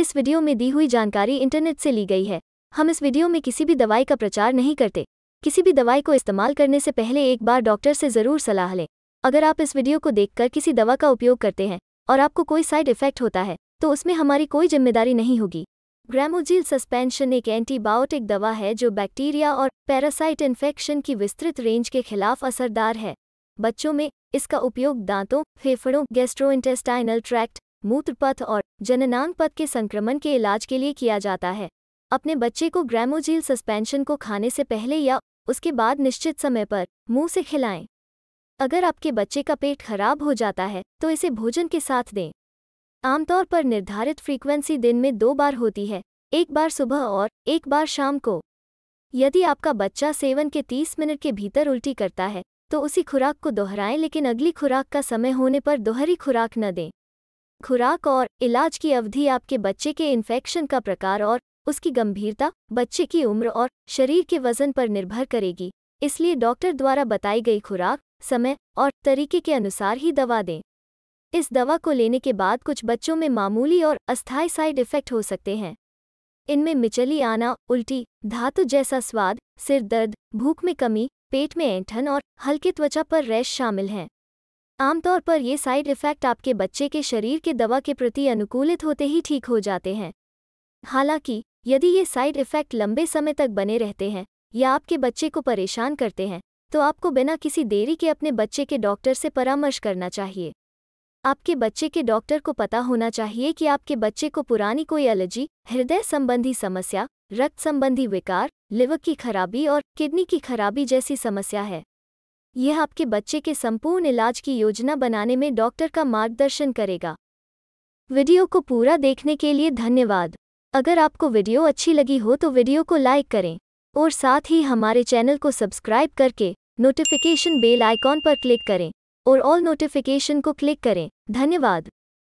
इस वीडियो में दी हुई जानकारी इंटरनेट से ली गई है। हम इस वीडियो में किसी भी दवाई का प्रचार नहीं करते। किसी भी दवाई को इस्तेमाल करने से पहले एक बार डॉक्टर से ज़रूर सलाह लें। अगर आप इस वीडियो को देखकर किसी दवा का उपयोग करते हैं और आपको कोई साइड इफ़ेक्ट होता है तो उसमें हमारी कोई ज़िम्मेदारी नहीं होगी। ग्रामोजिल सस्पेंशन एक एंटीबायोटिक दवा है जो बैक्टीरिया और पैरासाइट इन्फेक्शन की विस्तृत रेंज के खिलाफ असरदार है। बच्चों में इसका उपयोग दांतों, फेफड़ों गैस्ट्रोइंटेस्टाइनल ट्रैक्ट मूत्रपथ और जननांग पथ के संक्रमण के इलाज के लिए किया जाता है। अपने बच्चे को ग्रामोजील सस्पेंशन को खाने से पहले या उसके बाद निश्चित समय पर मुँह से खिलाएँ। अगर आपके बच्चे का पेट खराब हो जाता है तो इसे भोजन के साथ दें। आमतौर पर निर्धारित फ्रीक्वेंसी दिन में दो बार होती है, एक बार सुबह और एक बार शाम को। यदि आपका बच्चा सेवन के 30 मिनट के भीतर उल्टी करता है तो उसी खुराक को दोहराएँ, लेकिन अगली खुराक का समय होने पर दोहरी खुराक न दें। खुराक और इलाज की अवधि आपके बच्चे के इन्फेक्शन का प्रकार और उसकी गंभीरता, बच्चे की उम्र और शरीर के वज़न पर निर्भर करेगी। इसलिए डॉक्टर द्वारा बताई गई खुराक, समय और तरीके के अनुसार ही दवा दें। इस दवा को लेने के बाद कुछ बच्चों में मामूली और अस्थायी साइड इफ़ेक्ट हो सकते हैं। इनमें मिचली आना, उल्टी, धातु जैसा स्वाद, सिर दर्द, भूख में कमी, पेट में ऐंठन और हल्के त्वचा पर रैश शामिल हैं। आमतौर पर ये साइड इफ़ेक्ट आपके बच्चे के शरीर के दवा के प्रति अनुकूलित होते ही ठीक हो जाते हैं। हालाँकि, यदि ये साइड इफ़ेक्ट लंबे समय तक बने रहते हैं, या आपके बच्चे को परेशान करते हैं तो आपको बिना किसी देरी के अपने बच्चे के डॉक्टर से परामर्श करना चाहिए। आपके बच्चे के डॉक्टर को पता होना चाहिए कि आपके बच्चे को पुरानी कोई एलर्जी, हृदय संबंधी समस्या, रक्त संबंधी विकार, लिवर की खराबी और किडनी की खराबी जैसी समस्या है। यह आपके बच्चे के संपूर्ण इलाज की योजना बनाने में डॉक्टर का मार्गदर्शन करेगा। वीडियो को पूरा देखने के लिए धन्यवाद। अगर आपको वीडियो अच्छी लगी हो तो वीडियो को लाइक करें और साथ ही हमारे चैनल को सब्सक्राइब करके नोटिफिकेशन बेल आइकॉन पर क्लिक करें और ऑल नोटिफिकेशन को क्लिक करें। धन्यवाद।